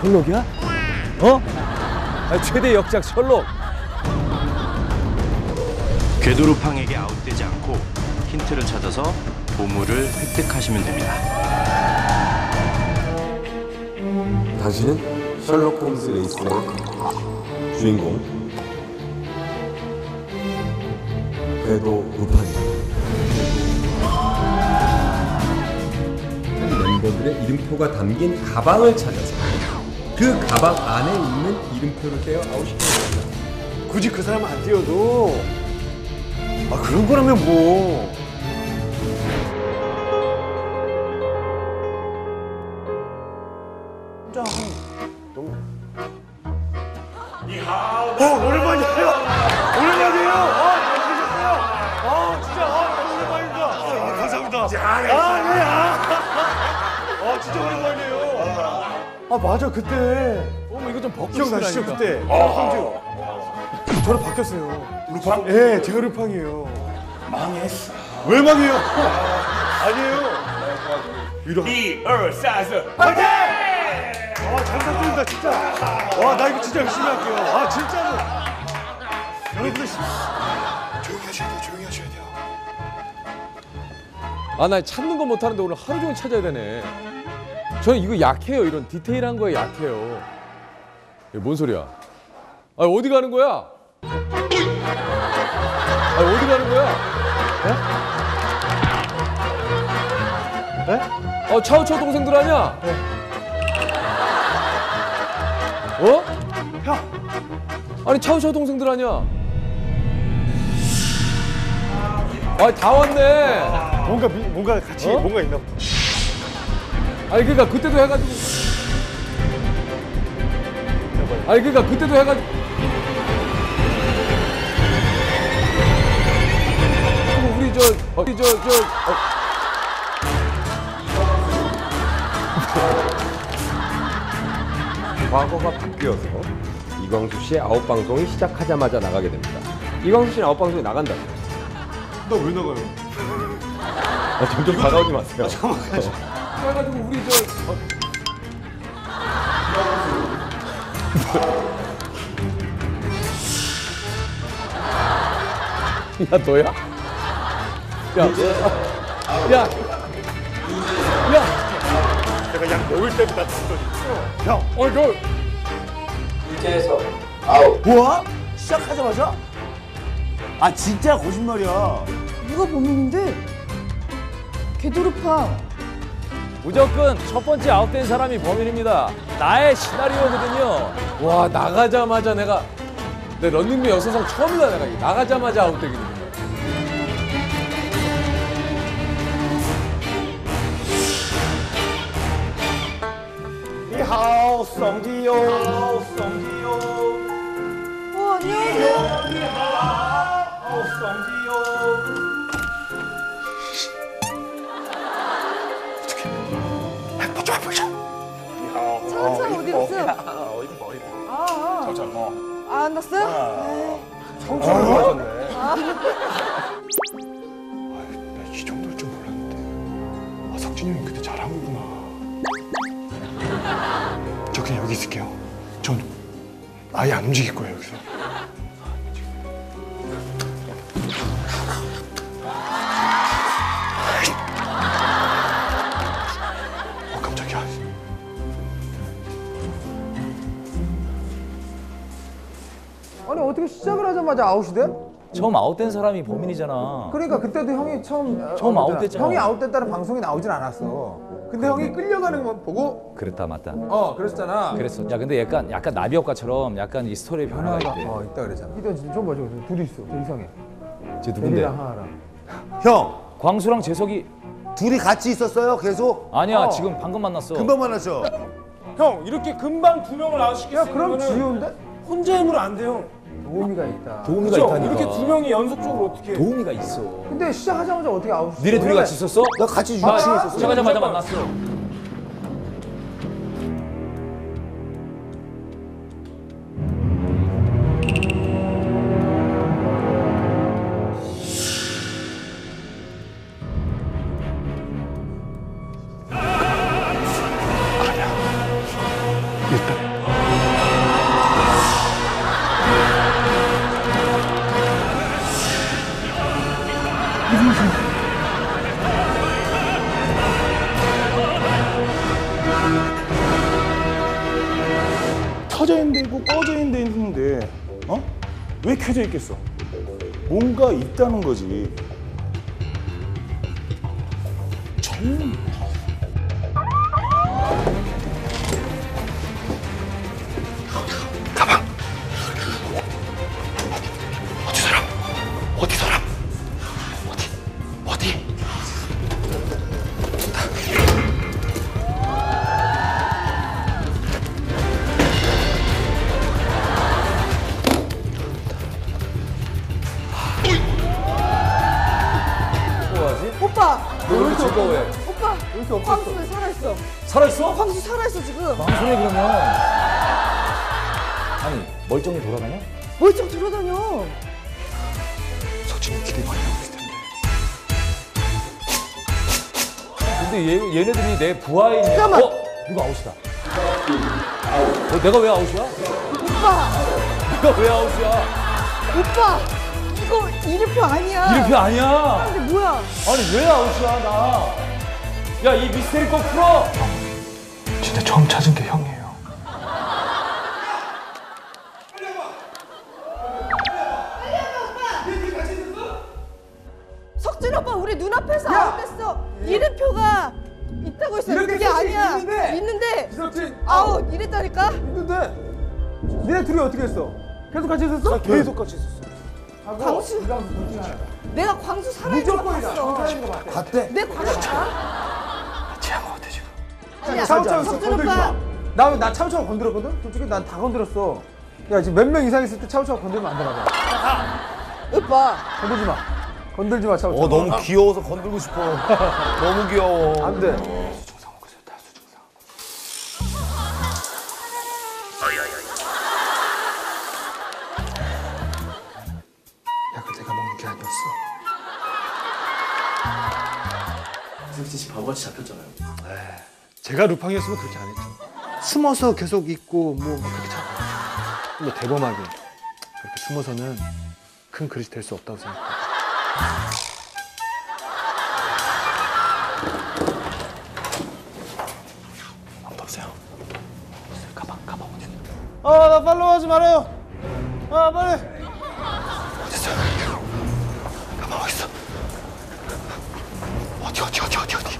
셜록이야? 어? 아, 최대 역작 셜록. 궤도루팡에게 아웃되지 않고 힌트를 찾아서 보물을 획득하시면 됩니다. 당신은 셜록 홈즈 레이스의 주인공 궤도 루판입니다. 멤버들의 이름표가 담긴 가방을 찾아서 그 가방 안에 있는 이름표를 떼어 아웃시키는 겁니다. 굳이 그 사람 안 띄워도. 아 그런 거라면 뭐. 혼자 한 너무 어 오랜만이에요. 오랜만이에요. 아 잘생겼어요. 아 진짜 아 오랜만입니다. 아, 감사합니다. 아네아. 진짜 오랜만이에요 아 맞아 그때. 어, 이거 좀 벗고 기억나시죠 싶으라니까. 그때? 황주 저랑 바뀌었어요. 루팡? 예 제가 루팡이에요. 망했어. 왜 망해요? 아니에요. 위로 이얼싸스 화이팅! 아잘 부탁드립니다 진짜. 와 나 이거 진짜 열심히 할게요. 아 진짜로. 여러분들 시- 조용히 하셔야 돼요 조용히 하셔야 돼요. 아, 나 찾는 거 못하는데 오늘 하루 종일 찾아야 되네. 저는 이거 약해요. 이런 디테일한 거에 약해요. 이게 뭔 소리야? 아, 어디 가는 거야? 아, 어디 가는 거야? 에? 에? 어, 차우차 동생들 아니야? 어? 형. 아니, 차우차 동생들 아니야? 아, 다 왔네. 뭔가 미, 뭔가 같이 어? 뭔가 있나 보다 아니 그러니까 그때도 해가지고 아니 그러니까 그때도 해가지고 우리 저 어, 우리 저저 어, 과거가 바뀌어서 이광수 씨의 아웃 방송이 시작하자마자 나가게 됩니다. 이광수 씨는 아웃 방송에 나간다. 나 왜 나가요? 아, 점점 다가오지 마세요. 해가지고 우리 저 어, 야 너야? 야, 야, 야, 내가 약 먹을 때부터 듣더니 형 어, 너 뭐야? 시작하자마자? 아 진짜 거짓말이야. 누가 범인인데? 개도르팡 무조건 첫 번째 아웃된 사람이 범인입니다. 나의 시나리오거든요. 와 나가자마자 내가 내 런닝맨 여성상 처음이다 내가. 나가자마자 아웃되기는. 이하오 썽지요 썽지요 어 안녕하세요 어디 갔어요? 아, 아. 아, 안 났어요? 성처럼 좋아졌네 나이 정도일 줄 몰랐는데 아 석진이 형이 그때 잘한 거구나 저 그냥 여기 있을게요 전 아예 안 움직일 거예요 여기서 하자마자 아웃이 돼? 처음 아웃된 사람이 범인이잖아. 그러니까 그때도 형이 처음 처음 아웃됐잖아. 아웃됐잖아. 형이 아웃됐다는 방송이 나오진 않았어. 근데 형이 끌려가는 거 보고 그랬다 맞다. 어 그랬잖아. 그랬어. 야 근데 약간 약간 나비 효과처럼 약간 이 스토리에 변화가 있대. 어 있다 그랬잖아. 이던 지금 좀 봐줘. 둘이 있어. 둘 이상해. 쟤 누군데? 대리랑 하하랑. 형 광수랑 재석이 둘이 같이 있었어요 계속? 아니야 어. 지금 방금 만났어. 금방 만났죠? 형 이렇게 금방 두 명을 아웃시킬 야 그럼 지효인데? 혼자 힘으로 안 돼요 도우미가 있다. 도우미가 있다니까. 이렇게 두 명이 연속적으로 어떻게 도우미가 있어. 근데 시작하자마자 어떻게 아웃? 니네 둘이 같이 있었어? 나 같이 나 유치해 있었어 시작하자마자 만났어. 켜져 있겠어? 뭔가 있다는 거지. 정 왜 이렇게? 오빠, 광수 왜 살아있어? 살아있어? 광수 살아있어 지금. 방송에 그러면 아니 멀쩡히 돌아다녀? 멀쩡 들어다녀. 석진이 기대 많이 하고 있을 텐데. 근데 얘, 얘네들이 내 부하인이야. 잠깐만. 어? 누가 아웃이다. 어, 내가 왜 아웃이야? 오빠, 내가 왜 아웃이야? 오빠, 이름표 아니야. 이름표 아니야. 근데 뭐야? 아니 왜 아웃이야 나? 야 이 미스테리 꼭 풀어. 진짜 처음 찾은 게 형이에요. 석진 오빠 우리 눈앞에서 아웃됐어. 이름표가 있다고 했어. 이렇게 그게 아니야. 있는데. 있는데 지석진 아웃 이랬다니까. 있는데 니네 둘이 어떻게 했어? 계속 같이 있었어? 계속 같이 있었어. 광수. 내가 광수 살아있는 거 무조건이다. 봤어. 살아있는 거 봤대. 봤대? 내 광수 알아? 제한 것 같아 지금. 아니야. 차우차우 석진 건들지 오빠. 마. 나, 나 차우차우 건드렸거든? 솔직히 난 다 건드렸어. 야, 지금 몇 명 이상 있을 때 차우차우 건들면 안 되나 봐. 오빠. 건들지 마. 건들지 마, 차우차우. 어 너무 귀여워서 건들고 싶어. 너무 귀여워. 안 돼. 제가 루팡이었으면 그렇게 안 했죠. 숨어서 계속 있고 뭐 그렇게 참. 근데 대범하게 그렇게 숨어서는 큰 그릇이 될 수 없다고 생각해요. 아무도 없어요. 가방 가방 어디 있어? 아, 나 팔로우 하지 말아요. 아, 빨리. 어디 있어? 가방 어디 있어? 어디 어디 어디 어디 어디?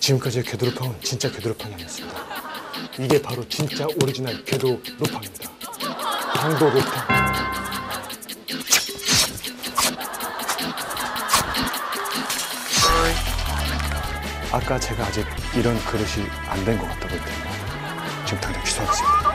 지금까지의 괴도 루팡은 진짜 괴도 루팡이 아니었습니다. 이게 바로 진짜 오리지널 괴도 루팡입니다. 강도 루팡. 아까 제가 아직 이런 그릇이 안 된 것 같다고 했더니 지금 당장 취소하겠습니다.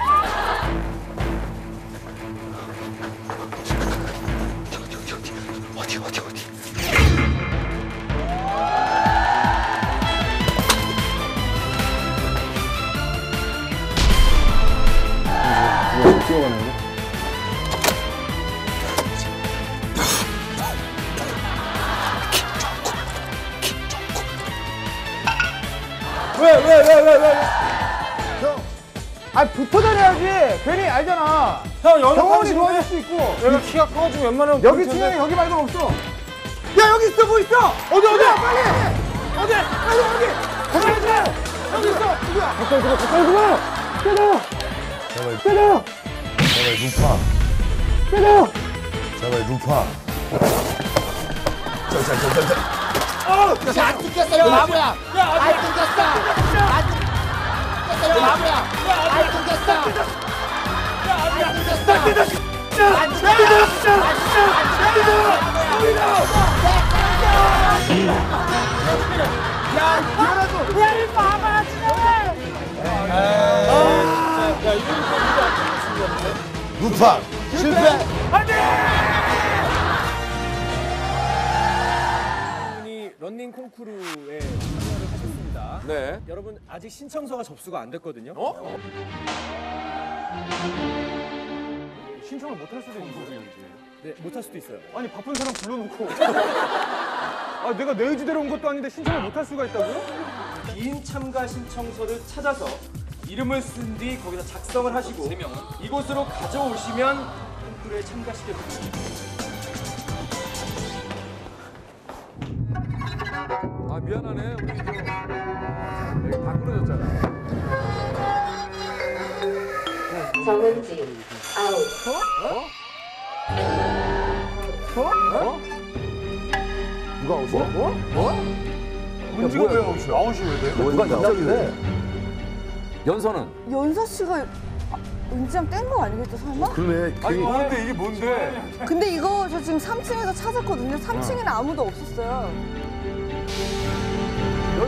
아, 붙어 다녀야지. 괜히 알잖아. 형 여기 경험이 좋아질 수 있고. 얘가 키가 커가지고 웬만하면 여기 팀에 여기 말고 없어. 야, 여기 있어, 뭐 있어? 어디, 어디? 빨리! 어디? 빨리, 여기! 가만히 있어! 여기 있어! 누구야? 가까이 들어, 가까이 들어! 때려! 때려! 제발 루파. 때려! 제발 루파. 야, 때려 아무야 안 끊겼어 안 끊겼어 안 끊겼어 안 끊겼어 안 끊겼어 야 이거라도 야이 봐봐 지금 루파 실패 안돼 런닝 콩쿠르에 참여를 하셨습니다. 네. 여러분 아직 신청서가 접수가 안 됐거든요. 어? 신청을 못 할 수도 있는 거지. 네, 못 할 수도 있어요. 아니 바쁜 사람 불러놓고. 아 내가 내 의지대로 온 것도 아닌데 신청을 못 할 수가 있다고요? 긴 참가 신청서를 찾아서 이름을 쓴 뒤 거기서 작성을 하시고 이곳으로 가져오시면 콩쿠르에 참가시게 됩니다. 아 미안하네 우리 저 여기 다 끊어졌잖아. 정은지 아웃 누가 아웃이야? 뭐? 뭐? 은지가 왜 아웃이야? 아웃이 왜 돼? 누가 연장이래? 연서는 연서 씨가 은지랑 뗀 거 아니겠죠 설마? 그러네. 아니 뭔데 이게 뭔데? 근데 이거 저 지금 3층에서 찾았거든요 3층에는 아무도 없었어요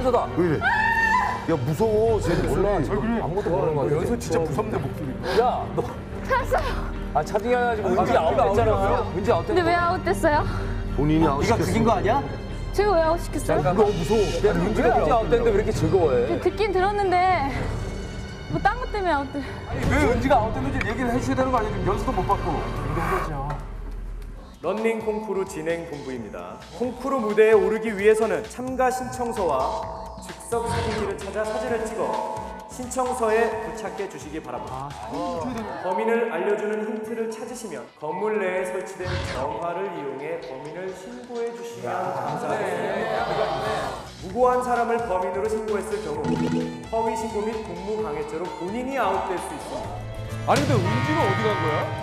연서다. 왜 이래? 야 무서워. 쟤 몰라. 아무것도 모르는 거야. 연서 진짜 무섭네 목소리. 야 너. 찾았어. 아 찾긴 해야지. 은지 아웃됐잖아. 은지 아웃됐. 근데 왜 아웃됐어요? 본인이 아웃시켰어. 아니야? 제가 왜 아웃 시켰어요? 너무 무서워. 야 은지가 은지 아웃됐는데 왜 이렇게 즐거워해? 듣긴 들었는데 뭐 딴 것 때문에 아웃돼 왜 은지가 아웃됐는지 얘기를 해주셔야 되는 거 아니야? 연수도 못 받고. 런닝 콩쿠르 진행 본부입니다. 콩쿠르 무대에 오르기 위해서는 참가 신청서와 즉석 사진기를 찾아 사진을 찍어 신청서에 부착해 주시기 바랍니다. 범인을 알려주는 힌트를 찾으시면 건물 내에 설치된 정화를 이용해 범인을 신고해 주시면 감사하겠습니다. 무고한 사람을 범인으로 신고했을 경우 허위 신고 및 공무 방해죄로 본인이 아웃될 수 있습니다. 아니 근데 은지는 어디 간 거야?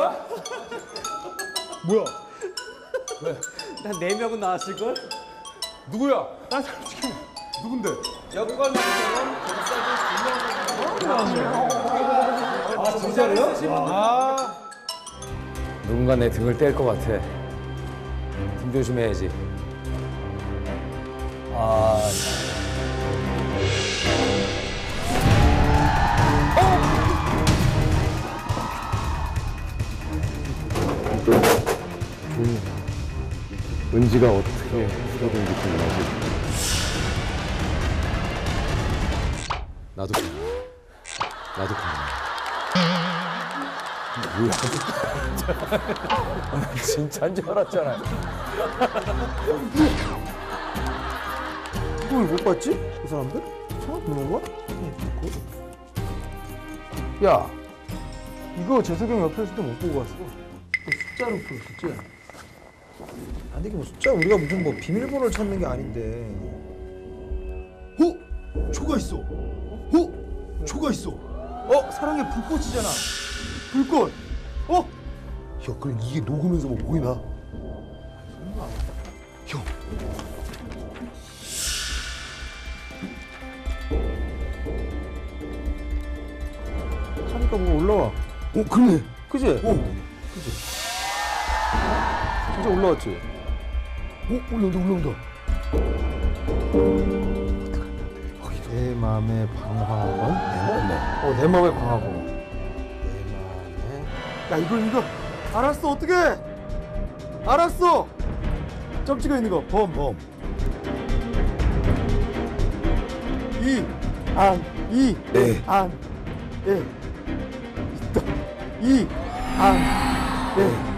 거야? 뭐야? 한 4명은 나왔을걸? 누구야? 딴 사람 지금 누군데? 여권만처럼 아 진짜로요? 아 누군가 내 등을 뗄 것 같아. 등 조심해야지. 아, 은지가 어떻게 쓰러진지 궁금하지. 나도 가. 나도 가. 뭐야? 진짜인 줄 알았잖아. 이걸 못 봤지? 그 사람들? 처음 보는 거야? 야, 이거 재석이 형 옆에 있을 때 못 보고 왔어. 이거 숫자로 풀었었지? 아니 이게 뭐 숫자 우리가 무슨 뭐 비밀번호를 찾는 게 아닌데. 어? 초가 있어. 어? 초가 있어. 어, 사랑의 불꽃이잖아. 불꽃. 어? 야, 그럼 이게 녹으면서 뭐 보이나? 형. 하니까 뭐 올라와. 어, 그러네. 그지? 어, 진짜 올라왔지? 어, 올라온다, 올라온다. 내 마음의 방황원? 어, 내 마음의 방황원. 내 마음의. 야, 이거, 이거. 알았어, 어떻게 알았어! 점 찍어 있는 거, 범, 범. 이, 안, 이, 네. 안, 예. 있다. 이, 안, 예.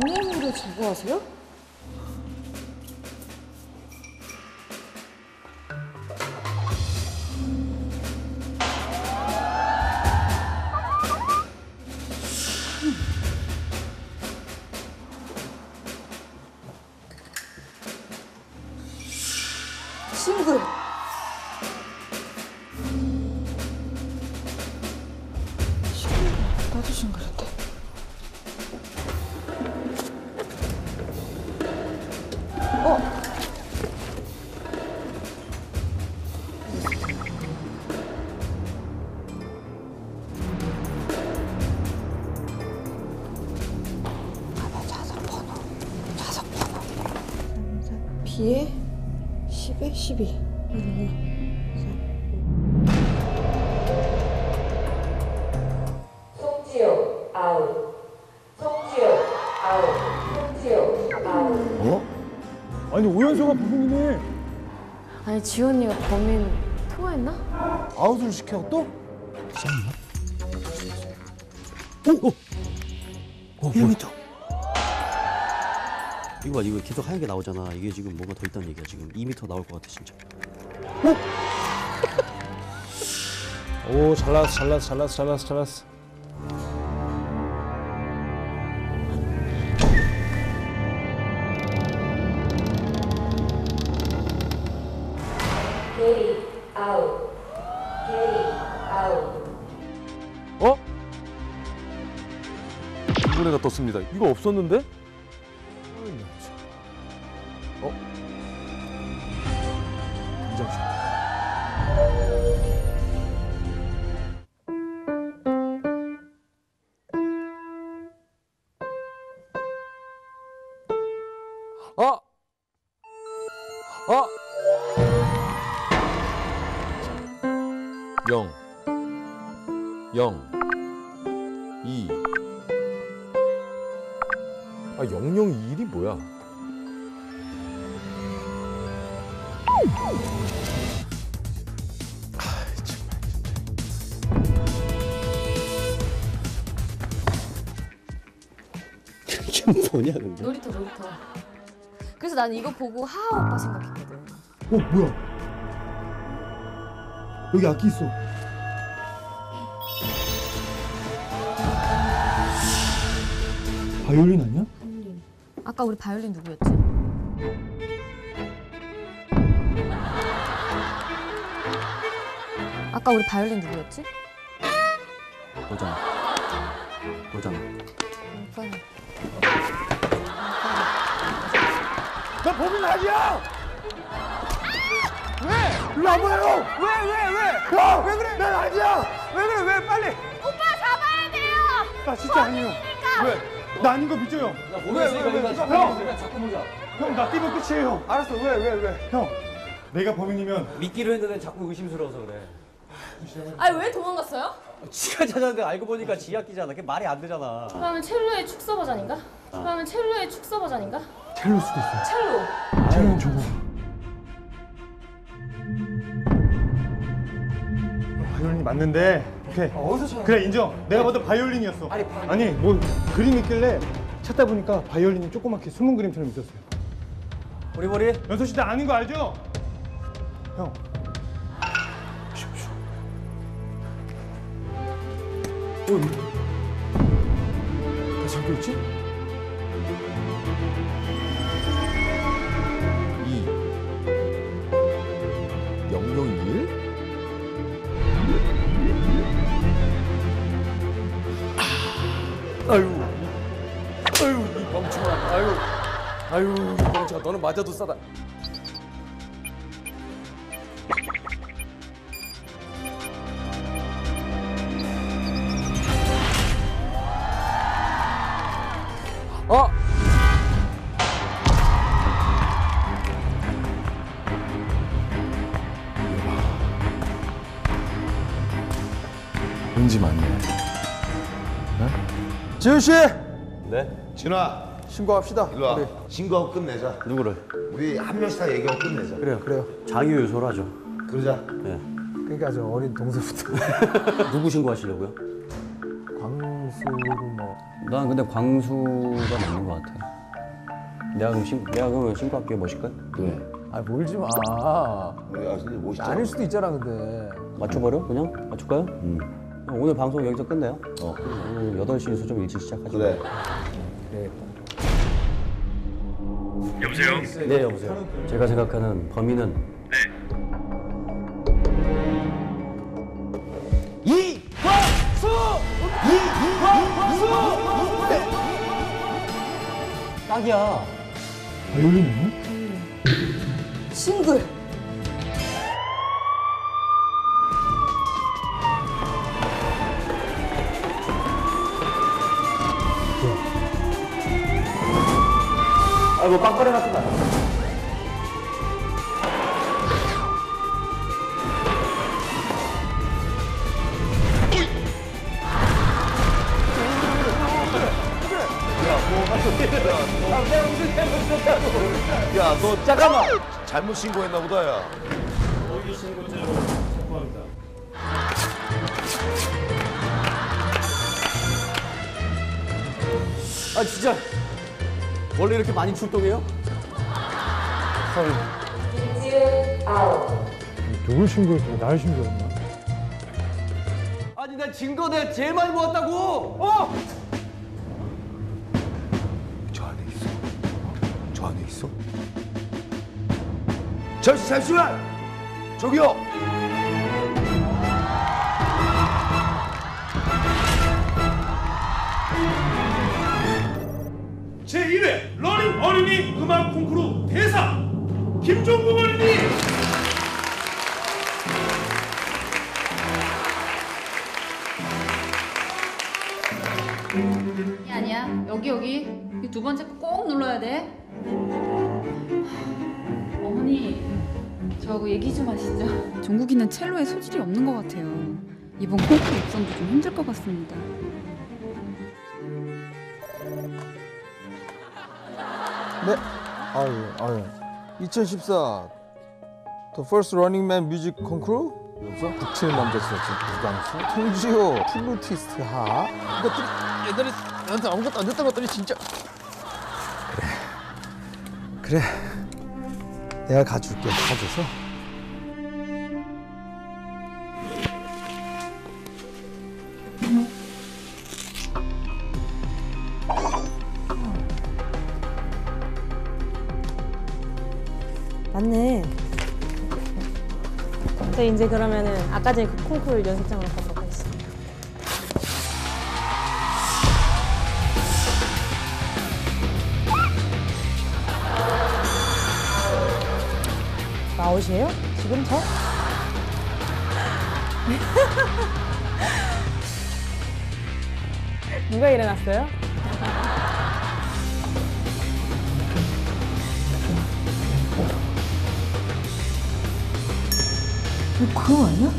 장애물을 제거하세요? 아니 지원이가 범인 통화했나? 아웃을 시켜 또? 이거 봐 이거 계속 하얀 게 나오잖아. 이게 지금 뭔가 더 있다는 얘기야 지금. 2m 나올 것 같아 진짜. 오! 잘났어 잘났어 잘났어 잘났어 잘났어. 떴습니다. 이거 없었는데? 어? 김장식. 아! 아! 영. 영. 2 아, 001이 뭐야? 이게 뭐냐 근데 놀이터 놀이터. 그래서 나는 이거 보고 하하 오빠 생각했거든. 어 뭐야? 여기 악기 있어. 바이올린 아니야? 아까 우리 바이올린 누구였지? 아까 우리 바이올린 누구였지? 너잖아 너잖아 오빠는. 나 범인 아니야! 왜? 일로 와봐요! 왜, 왜, 왜? 형! 왜 그래? 난 아니야! 왜 그래, 왜? 빨리! 오빠 잡아야 돼요. 나 진짜 아니에요. 왜? 나 아닌 거 믿어요. 모르겠으니까 일단 자꾸 형! 보자. 자꾸 보자. 형, 나 뛰면 끝이에요. 알았어, 왜, 왜, 왜? 형, 내가 범인이면 믿기로 했는데 자꾸 의심스러워서 그래. 아니 왜 도망갔어요? 지가 찾았는데 알고 보니까 지약기잖아. 그게 말이 안 되잖아. 그러면 첼로의 축소 버전인가? 그러면 첼로의 축소 버전인가? 첼로 수도 있어. 첼로. 첼로는 저거. 바이올린이 맞는데, 오케이. 그래, 인정. 내가 봐도 바이올린이었어. 아니, 뭐 그림 있길래 찾다 보니까 바이올린이 조그맣게 숨은 그림처럼 있었어요. 우리 머리 연서 씨 나 아는 거 알죠? 형. 다 잠겨 있지? 아유. 아유 이 멍청아. 아유. 아유 이 멍청아. 너는 맞아도 싸다. 어? 왠지 맞네 지훈 씨! 네? 진아 신고합시다. 일로 와 우리. 신고하고 끝내자 누구를? 우리 한 명씩 다 얘기하고 끝내자 그래요, 그래요. 장유유소로 하죠 그러자 그러니까 저 어린 동서부터. 누구 신고하시려고요? 광수로 뭐. 난 근데 광수가 맞는 것 같아 내가 그럼 신, 내가 그러면 신고할게 뭐실까요? 그래 아 몰지 마. 우리 아 근데 멋있잖아 아닐 수도 있잖아, 근데. 맞춰버려? 그냥? 맞출까요? 응. 오늘 방송 여기서 끝내요? 어. 음, 8시에서 좀 일찍 시작하자. 그래. 네. 여보세요? 네, 여보세요. 제가 생각하는 범인은 네. 이화수! 이화수! 네. 딱이야. 아, 싱글. 아이고 빵빠레 같은 거. 야, 너 잠깐만. 잘못 신고했나 보다, 야. 아 진짜 원래 이렇게 많이 출동해요? 아웃. 누굴 신고했어? 날 신고했나? 아니 나 증거 내가 제일 많이 모았다고. 어? 저 안에 있어. 저 안에 있어. 잠시 잠시만. 저기요. 어린이 음악 콩쿠르 대상 김종국 어린이. 아니야 아니야. 여기 여기. 이 두 번째 거꼭 눌러야 돼. 어머니 저하고 얘기 좀 하시죠. 종국이는 첼로에 소질이 없는 것 같아요. 이번 콩쿠르 입선도 좀 힘들 것 같습니다 네. 아유, 아유. 2014 The First Running Man Music Concours? 여기서 북칠 남자 지었지 부강수. 통지호 플루티스트 하. 얘들이 나한테 아무것도 안 됐던 것들이 진짜. 그래. 그래. 내가 가줄게. 가줘서 이제 그러면은 아까 전에 그 콩쿠르 연습장으로 가도록 하겠습니다. 아웃이에요? 지금 저? 누가 일어났어요? 이거 그거 아니야?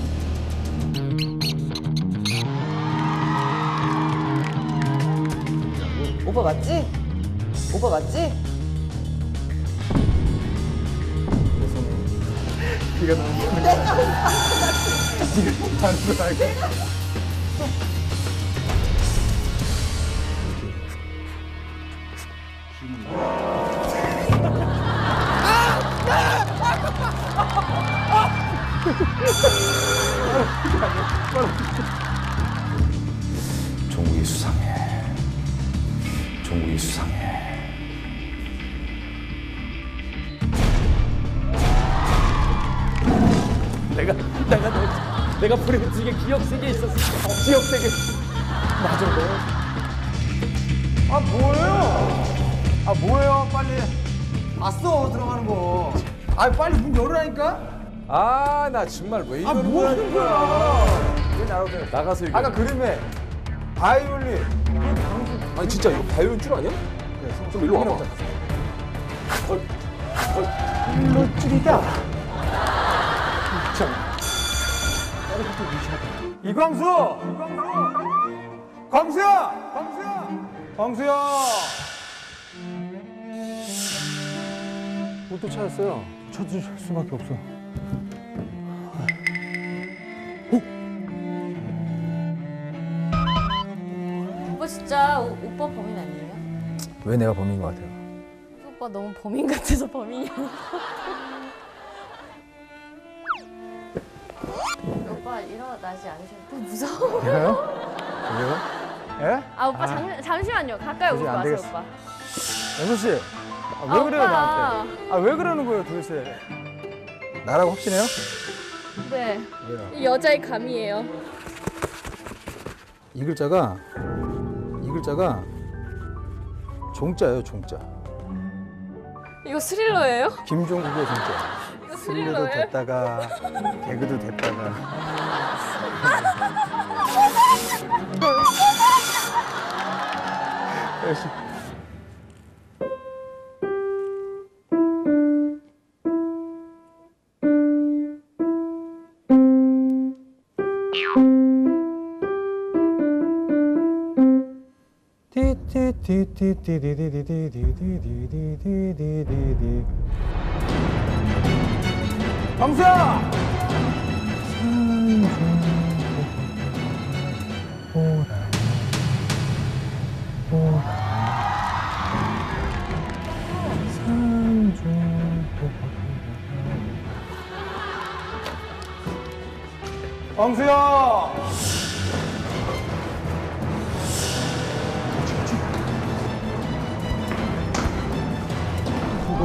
오빠 맞지? 오빠 맞지? 네가 너무 네가 걸 알고 종국이 수상해. 내가 내가 너, 내가 프레드에게 기억 세계 있었어. 기억 세계. 맞아 너. 아 뭐예요? 아 뭐예요? 빨리 봤어 들어가는 거. 아 빨리 문 열으라니까. 아 나 정말 왜아 이러는 뭐 거야 하는 거야? 왜 나가서 해? 나가서 얘기해. 아까 그림에 바이올린. 아니 진짜 이거 바이올린 줄 아냐? 좀 일로 와봐 일로 줄이다. 이광수! 광수야! 광수야! 광수야! 옷도 찾았어요. 찾을 수밖에 없어. 진짜 오, 오빠 범인 아니에요? 왜 내가 범인 것 같아요? 오빠 너무 범인 같아서 범인이야. 오빠 일어나지 않으셔도 어, 무서워. 내가요? 그래요? 예? 아, 아 오빠 아. 잠, 잠시만요. 가까이 오지 마세요 되겠어. 오빠. 영수 씨, 아, 왜 아, 그래요 오빠. 나한테? 아 왜 그러는 거예요 도대체? 나라고 확신해요? 네. 왜요? 이 여자의 감이에요. 이 글자가 글자가 종자예요, 종자. 이거 스릴러예요? 김종국의 종자. 이거 스릴러도 스릴러예요? 됐다가 개그도 됐다가 띠띠띠디디디디디디디디디디디디디 방수야! 황수영!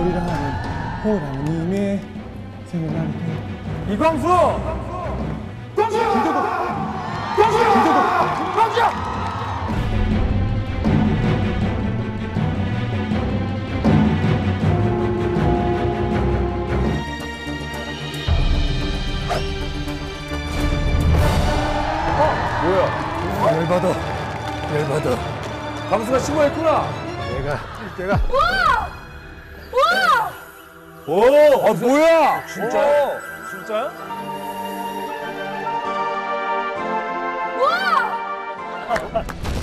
우리라는 호랑님의 생각날 때 이광수! 광수! 광수! 광수! 광수! 광수! 뭐야? 열받아. 열받아. 광수가 신고했구나. 내가, 내가. 우와! 오, 아 뭐야? 진짜요? 진짜요? 우와!